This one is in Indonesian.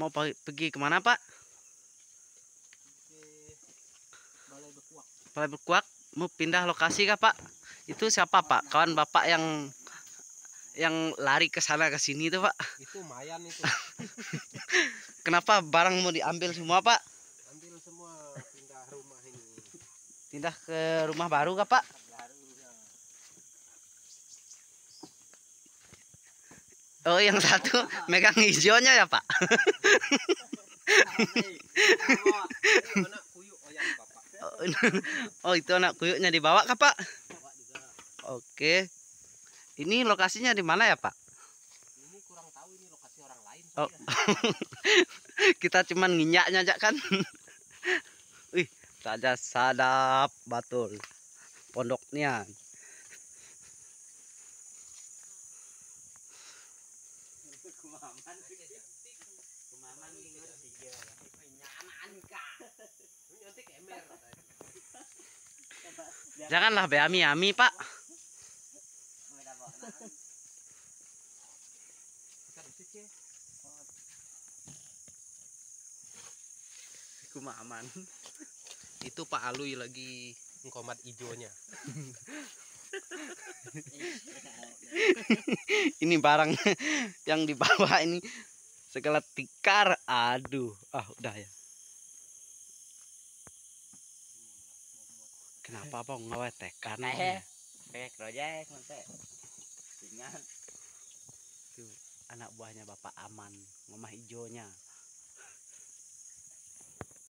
Mau pergi ke mana Pak? balai bekuak Balai Berkuak. Mau pindah lokasi kah Pak? Itu siapa Pak? Kawan Bapak yang yang lari ke sana ke sini tuh Pak. itu mayan itu Kenapa barang mau diambil semua Pak? ambil semua pindah rumah ini Pindah ke rumah baru kah Pak? baru ya Oh yang satu megang hijaunya ya Pak? Oh itu anak kuyuknya dibawa kah Pak? Oke. Ini lokasinya di mana ya Pak? ini kurang tahu ini lokasi orang lain Oh. Kita cuman nginjaknya aja kan. Wih, saja sadap batul. Pondoknya. Nanti kemer Janganlah beami-ami Pak. aman. Itu Pak Alui lagi komat ijonya ini barang yang dibawa ini segala tikar. Aduh, ah udah ya. Kenapa Bang ngawe tekan? Eh, Bek project nanti. Ingat. Tuh, anak buahnya Bapak Aman, Mama hijaunya.